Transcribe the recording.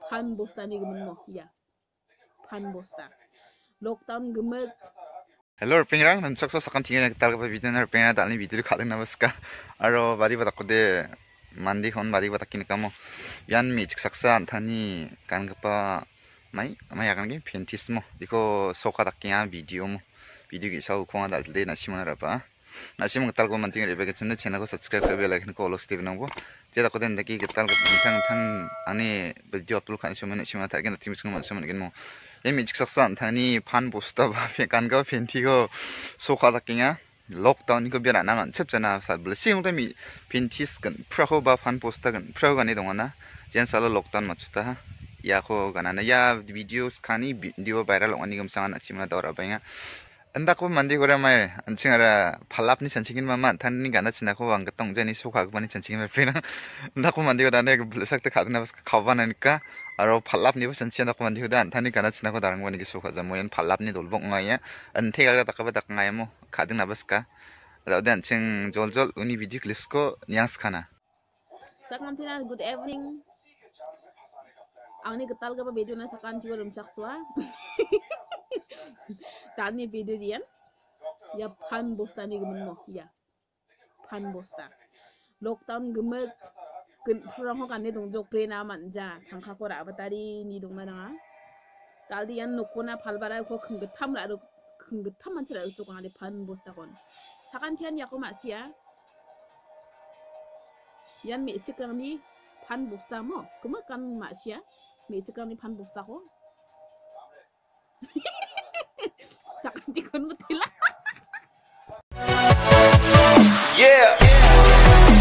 Fun বস্তা নি গমন মখিয়া ফান বস্তা লকডাউন গম হেল্ল' পেঙেৰা নঞ্চক চকান ঠিকে তাৰ ভিডিঅ' আৰু পেঙেৰা দালি ভিডিঅ' খালে নমস্কাৰ আৰু বাৰী পাতক দে মান্দি খন বাৰী পাতক কেনেকুৱা মই ইয়ান মিউজিক চাকচা আন্ধানি গান গপা মাই আমাৰ ইয়াৰ কাৰণে ফেণ্টিছ মই দেখো চকা তাকে ইয়াৰ ভিডিঅ' মই ভিডিঅ' কিছু খোৱা দাজিলে নাচিম আৰু পা nasi mung t a l g o man ting rebe ke chune chene ko subscribe ka bell icon ko alo steve nang ko je da ko den da ki tal ko t a n g thang ani video upload khan shuma shuma tagi na tim shuma shuma gen mo em mi jiksak san thani pan bosta ba phe kan ga phen thi go so k a l a kinga lockdown ni ko bia na ngan chep chana sa bela sing ta mi phin this gan pra ho ba pan bosta kan pra ho ga ni dong ana jen sa lo lockdown ma chuta ha ya ko ganana ya videos kani video viral ong ani gam sanga na simna dora ba nga ko mandi ko ramai ancing ara palap ni cancingin mama tan ni gana cina ko ang ketong jani suka ko mani cancingin mai pina anda ko mandi ko dane blesak te khadna bas khawan ani ka aro palap ni bas cancingin ko mandi dan tan ni gana cina ko darang mani ki suka jamu yan palap ni dolbok ngaya an te ga tak ba tak ngaya mo khadna bas ka da dan jol jol uni video clips ko nyas khana Sakantina good evening. Ang ni ketal ka pa video na sakan tiwa rum tani be deuxième ya, ya pan bosta ni gumun mo ya pan bosta. Lockdown gumek kun furang hokan ni dong jok pre na man ja tang kora abatari ni dong na tadi yan nukuna palbara ko khungge tamla ro khungge tamman tira ro jok pan bosta kon. Sakan tian ya ko ma sia ya. yan me ni pan bosta mo kumak kan ma sia ya. me ni pan bosta ko. Hindi ko